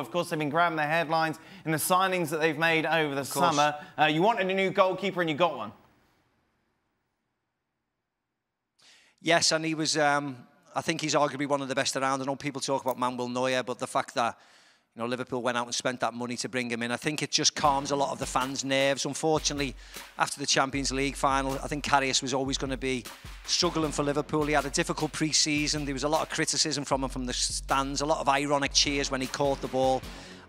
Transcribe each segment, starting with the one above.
Of course, they've been grabbing the headlines in the signings that they've made over the summer. Uh, you wanted a new goalkeeper and you got one. Yes, and he was, um, I think he's arguably one of the best around. I know people talk about Manuel Neuer, but the fact that you know, Liverpool went out and spent that money to bring him in. I think it just calms a lot of the fans' nerves. Unfortunately, after the Champions League final, I think Karius was always going to be struggling for Liverpool. He had a difficult pre-season. There was a lot of criticism from him from the stands, a lot of ironic cheers when he caught the ball.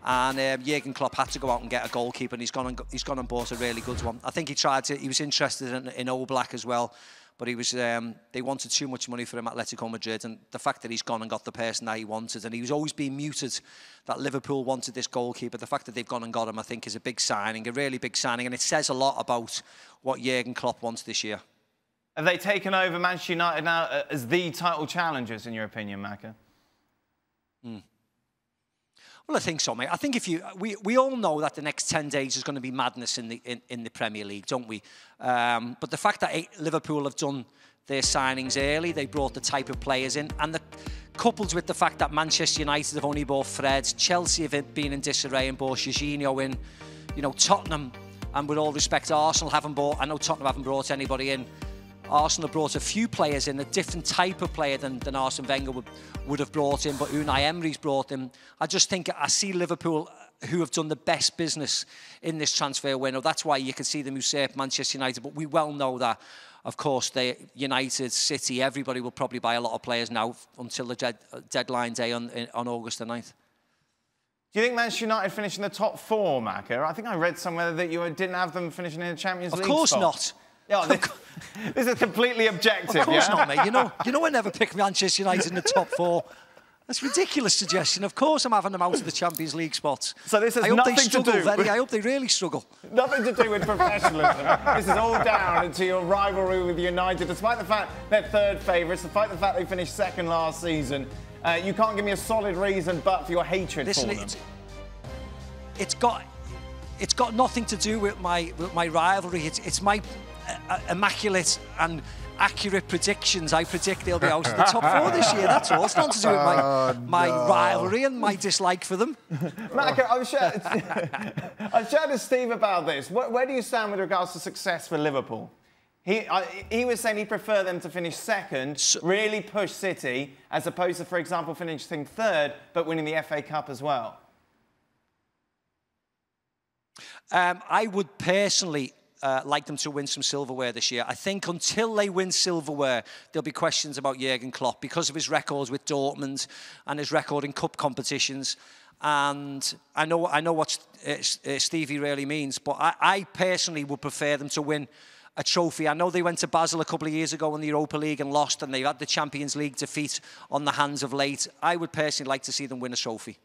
And um, Jurgen Klopp had to go out and get a goalkeeper, and he's gone and he's gone and bought a really good one. I think he tried to. He was interested in, in Oblak as well but he was um, they wanted too much money for him at Atletico Madrid and the fact that he's gone and got the person that he wanted and he was always being muted that Liverpool wanted this goalkeeper the fact that they've gone and got him I think is a big signing a really big signing and it says a lot about what Jurgen Klopp wants this year Have they taken over Manchester United now uh, as the title challengers in your opinion Macca? Hmm. Well, I think so, mate. I think if you, we, we all know that the next 10 days is going to be madness in the, in, in the Premier League, don't we? Um, but the fact that Liverpool have done their signings early, they brought the type of players in, and the, coupled with the fact that Manchester United have only bought Fred, Chelsea have been in disarray and bought Jorginho in, you know, Tottenham, and with all respect, Arsenal haven't bought, I know Tottenham haven't brought anybody in Arsenal brought a few players in, a different type of player than, than Arsene Wenger would, would have brought in, but Unai Emery's brought in. I just think I see Liverpool uh, who have done the best business in this transfer window. That's why you can see them usurp Manchester United, but we well know that of course, they, United, City, everybody will probably buy a lot of players now until the dead, uh, deadline day on, on August the 9th. Do you think Manchester United finish in the top four, Macca? I think I read somewhere that you didn't have them finishing in the Champions of League. Of course spot. not. Yeah, this, is completely objective. Of course yeah? not, mate. You know, you know, I never pick Manchester United in the top four. That's a ridiculous suggestion. Of course, I'm having them out of the Champions League spots. So this has I hope nothing they struggle to do. Very, I hope they really struggle. Nothing to do with professionalism. this is all down to your rivalry with United. Despite the fact they're third favourites, despite the fact they finished second last season, uh, you can't give me a solid reason but for your hatred Listen, for them. It's, it's got it's got nothing to do with my with my rivalry. It's it's my uh, immaculate and accurate predictions. I predict they'll be out of the top four this year. That's all. It's nothing to do with my, oh, my no. rivalry and my dislike for them. Macca, I was, I chatted to Steve about this. Where, where, do you stand with regards to success for Liverpool? He, I, he was saying he'd prefer them to finish second, so, really push City, as opposed to, for example, finishing third, but winning the FA Cup as well. Um, I would personally uh, like them to win some silverware this year. I think until they win silverware, there'll be questions about Jurgen Klopp because of his records with Dortmund and his record in cup competitions. And I know, I know what uh, uh, Stevie really means, but I, I personally would prefer them to win a trophy. I know they went to Basel a couple of years ago in the Europa League and lost, and they've had the Champions League defeat on the hands of late. I would personally like to see them win a trophy.